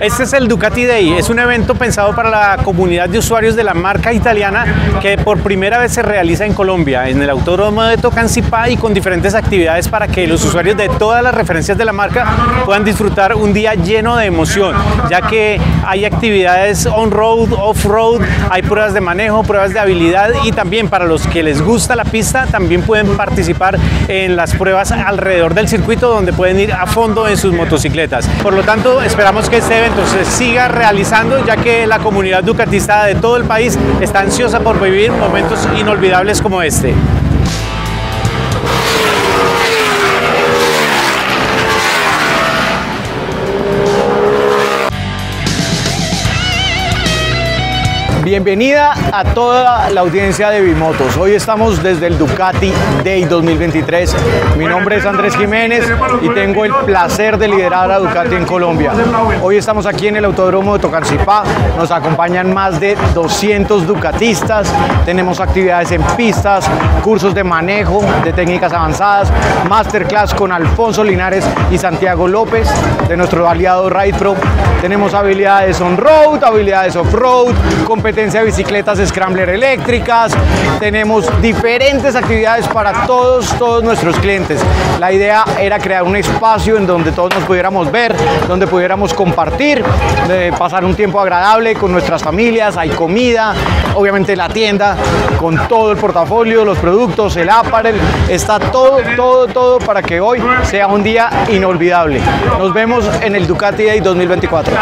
Este es el Ducati Day, es un evento pensado para la comunidad de usuarios de la marca italiana que por primera vez se realiza en Colombia, en el Autódromo de Tocancipá y con diferentes actividades para que los usuarios de todas las referencias de la marca puedan disfrutar un día lleno de emoción, ya que hay actividades on-road, off-road, hay pruebas de manejo, pruebas de habilidad y también para los que les gusta la pista también pueden participar en las pruebas alrededor del circuito donde pueden ir a fondo en sus motocicletas. Por lo tanto, esperamos que este evento se siga realizando ya que la comunidad ducatista de todo el país está ansiosa por vivir momentos inolvidables como este. Bienvenida a toda la audiencia de Bimotos. Hoy estamos desde el Ducati Day 2023. Mi nombre es Andrés Jiménez y tengo el placer de liderar a Ducati en Colombia. Hoy estamos aquí en el Autódromo de Tocancipá. Nos acompañan más de 200 ducatistas. Tenemos actividades en pistas, cursos de manejo de técnicas avanzadas, masterclass con Alfonso Linares y Santiago López de nuestro aliado Ride Pro. Tenemos habilidades on-road, habilidades off-road, competencias de bicicletas scrambler eléctricas, tenemos diferentes actividades para todos, todos nuestros clientes. La idea era crear un espacio en donde todos nos pudiéramos ver, donde pudiéramos compartir, pasar un tiempo agradable con nuestras familias, hay comida, obviamente la tienda con todo el portafolio, los productos, el apparel, está todo, todo, todo para que hoy sea un día inolvidable. Nos vemos en el Ducati Day 2024.